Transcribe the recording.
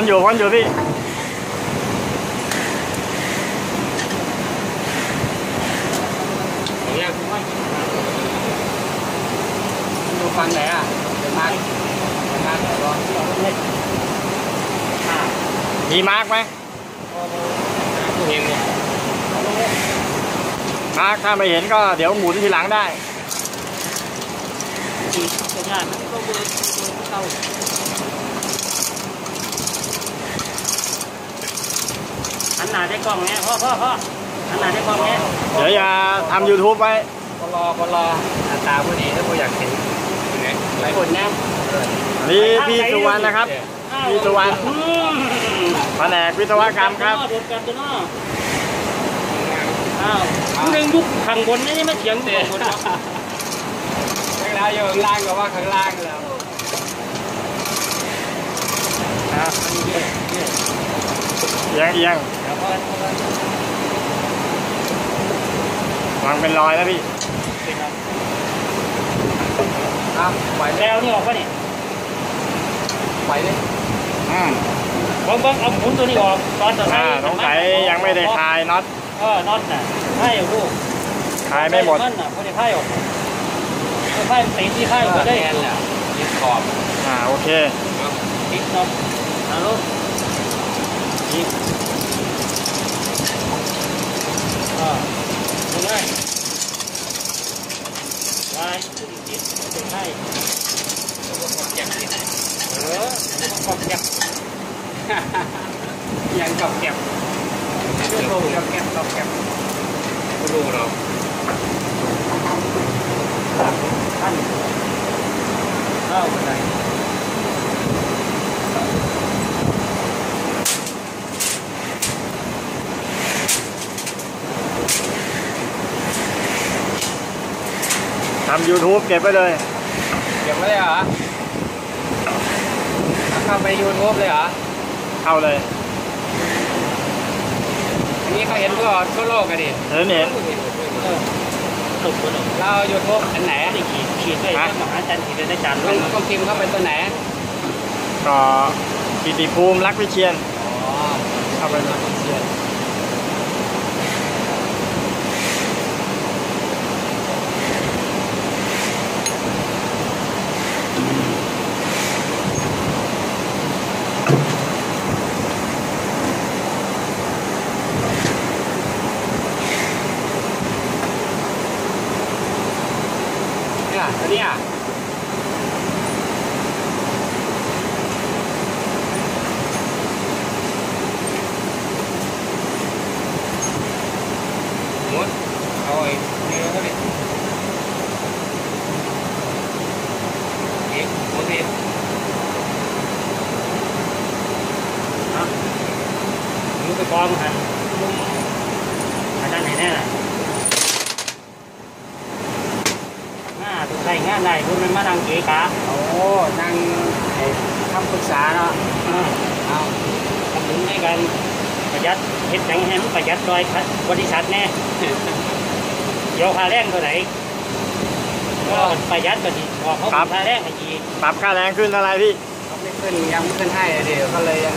พ้นอยู่พ้นอยู่พี่อย่างเงี้ยดูฟังไหนอะเดี๋ยวมาเดี๋ยวมาเดี๋ยวรอมีมาร์กไหมผู้เห็นเนี่ยมาร์กถ้าไม่เห็นก็เดี๋ยวหมุนทีหลังได้จีสัญญาณมันก็เบอร์เบอร์เก่า หันหน้าได้กล้องเนี้ยพ่อพ่อพ่อหันหน้าได้กล้องเนี้ยเดี๋ยวอย่าทำ YouTube ไว้ก็รอก็รอหน้าตาผู้ดีถ้าผู้อยากเห็นหลายคนนะนี่พี่สุวรรณนะครับพี่สุวรรณอืมแผนกวิศวกรรมครับโดดกันตัวเนาะอ้าวหนึ่งยุคข้างบนนี่ไม่เถียงข้างบนเนาะเวลาอยู่ข้างล่างก็ว่าข้างล่างแล้วอะอันนี้เนี่ ยเนี่ยเอียงเอียงเดี๋ยวพอวางเป็นรอยแล้วพี่เป็นครับครับไหวแล้วแล้วนี่ออกปะเนี่ยไหวเลยอืมเบิ้งเบิ้งเอาหมุนตัวนี้ออกตอนต่อไปอ่าสงสัยยังไม่ได้คลายน็อตเออน็อตน่ะไพ่ลูกคลายไม่หมดมันน่ะพอได้ไพ่ออกเอาไพ่มันตีที่ไพ่ก็ได้แน่นแหละยึดขอบอ่าโอเคติดน็อตเอาลูก อีกอ่าตรงนั้นไว้ติดติดเป็นไพ่อยากที่ไหน เออขอบแก็บ ยังกับเก็บเรื่องโลกกับเก็บกับเก็บไม่รู้หรอก ท่านเข้าไปไหน ทำ YouTube เก็บไว้เลย เก็บไว้เลยเหรอเข้าไปยูทูบเลยเหรอ เข้าเลย อันนี้เขาเห็นทั่วทั่วโลกกันดิเห็นเห็นเออตกตัวหนึ่งเรายูทูบอันไหนนี่ขีดขีดไปแล้วมหาจันทร์ขีดไปได้จานต้ด้อวงยต้องพิมพ์เข้าไปตัวไหน ก็กิติภูมิรักวิเชียน อ๋อเข้าไปเลย เชื่อเนี่ยตั วเนี้ยหมดเอาไอ้เนื้อเขาดิ อีกหมดอีกมึงไปกองหันอาจารย์ไหนแน่น่ะงาตัวใส่งานได้คุณมันมานั่งเกะกะโอ้นั่งไอ้คำปรึกษาเนาะอ่าเอาทำถึงในการประหยัดเฮ็ดหยังให้มันประหยัดโดยบริษัทแน่เดี๋ยวค่าแรงเท่าไหร่ก็ประหยัดก็ดีบอกเขาค่าแรงให้ดีปรับค่าแรงขึ้นอะไรพี่เขาไม่ขึ้นยังไม่ขึ้นให้เลยเดี๋ยวก็เลยยัง